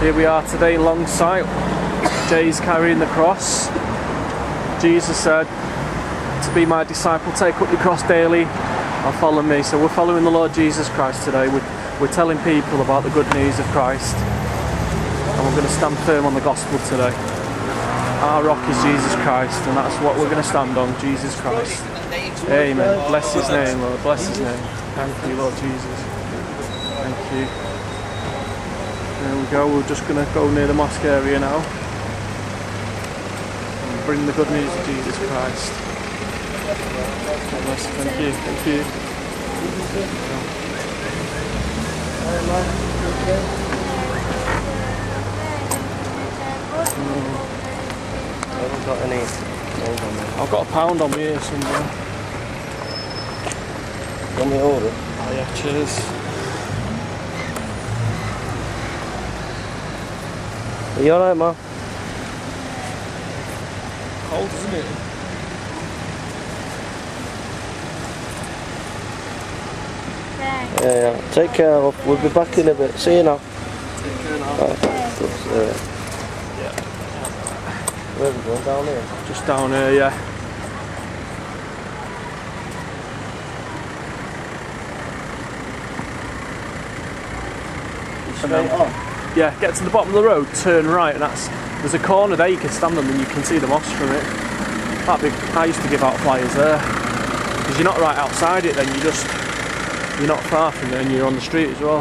Here we are today in Longsight. Jay's carrying the cross. Jesus said, To be my disciple, take up your cross daily and follow me. So we're following the Lord Jesus Christ today. We're, we're telling people about the good news of Christ. And we're going to stand firm on the gospel today. Our rock is Jesus Christ, and that's what we're going to stand on Jesus Christ. Amen. Bless his name, Lord. Bless his name. Thank you, Lord Jesus. Thank you. There we go. We're just going to go near the mosque area now. And bring the good news of Jesus Christ. God bless. Thank you. Thank you. I haven't got any gold on there. I've got a pound on me here somewhere. Want me it? Oh yeah, cheers. Are you alright, Ma? Cold, isn't it? Yeah, yeah. Take care, love. We'll be back in a bit. See you now. Take care now. Right. Oops, uh, Yeah. Where are we going? Down here? Just down here, yeah. Straight on. Yeah, get to the bottom of the road, turn right, and that's there's a corner there you can stand on and you can see the mosque from it. That big, I used to give out flyers there because you're not right outside it. Then you just you're not far from it, and you're on the street as well.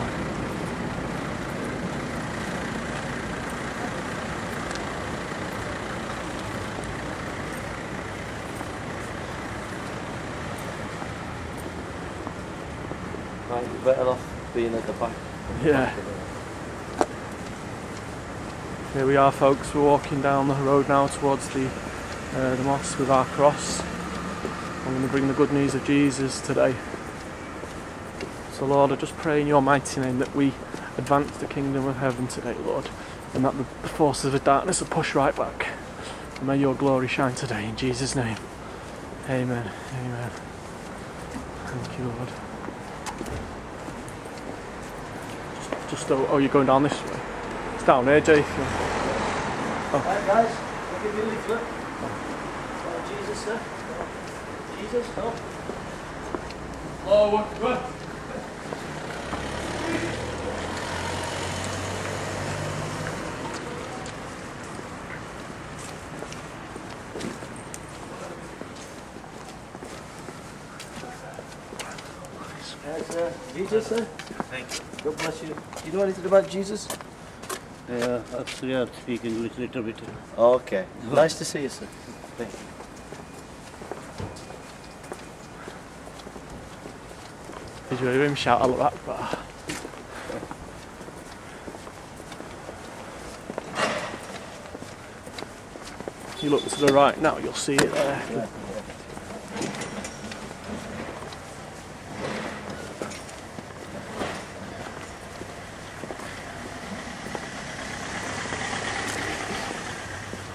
Right, you're better off being at the back. Yeah. Here we are, folks. We're walking down the road now towards the uh, the mosque with our cross. I'm going to bring the good news of Jesus today. So, Lord, I just pray in Your mighty name that we advance the kingdom of heaven today, Lord, and that the, forces of darkness are pushed right back. And may Your glory shine today in Jesus' name. Amen. Amen. Thank you, Lord. Just oh, oh, you're going down this way. It's down here, Jay. if oh. you want. Right, guys, I'll give you a leaflet. Oh, Jesus, sir. Jesus, no. Oh, what? What? Yes, sir. Jesus, sir. Thank you. God bless you. Do you know anything about Jesus? Uh, actually, I speak English a little bit. Okay. Nice to see you, sir. Thank you. Did you hear him shout Allah Akbar? If you look to the right now, you'll see it there.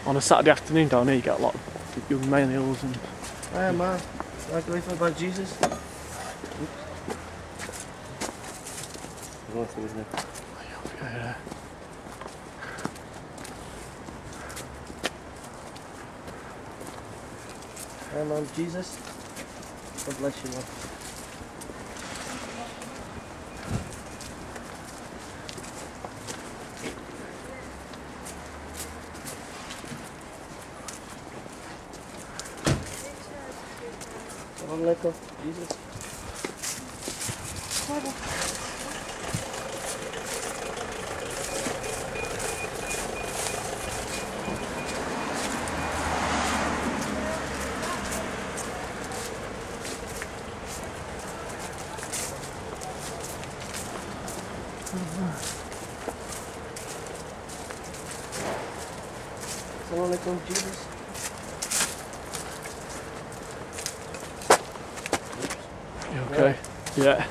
On a Saturday afternoon down here, you get a lot of young males and Hi, man. Like a leaflet about Jesus? Oops. Oh, there isn't it? uh, Hi, man. Jesus. God bless you, man. Vamos lá então. Bora. Assalamualaikum Jesus. Okay. Yeah. yeah.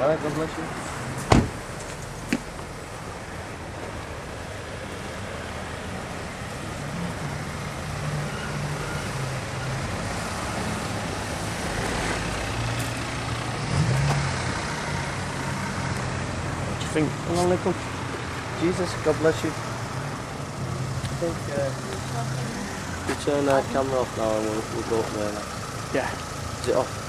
All right, God bless you. What do you think? Come on, Well, Jesus, God bless you. I think uh, we turn our camera off now and we'll, we'll go up there now. Yeah. Is it off?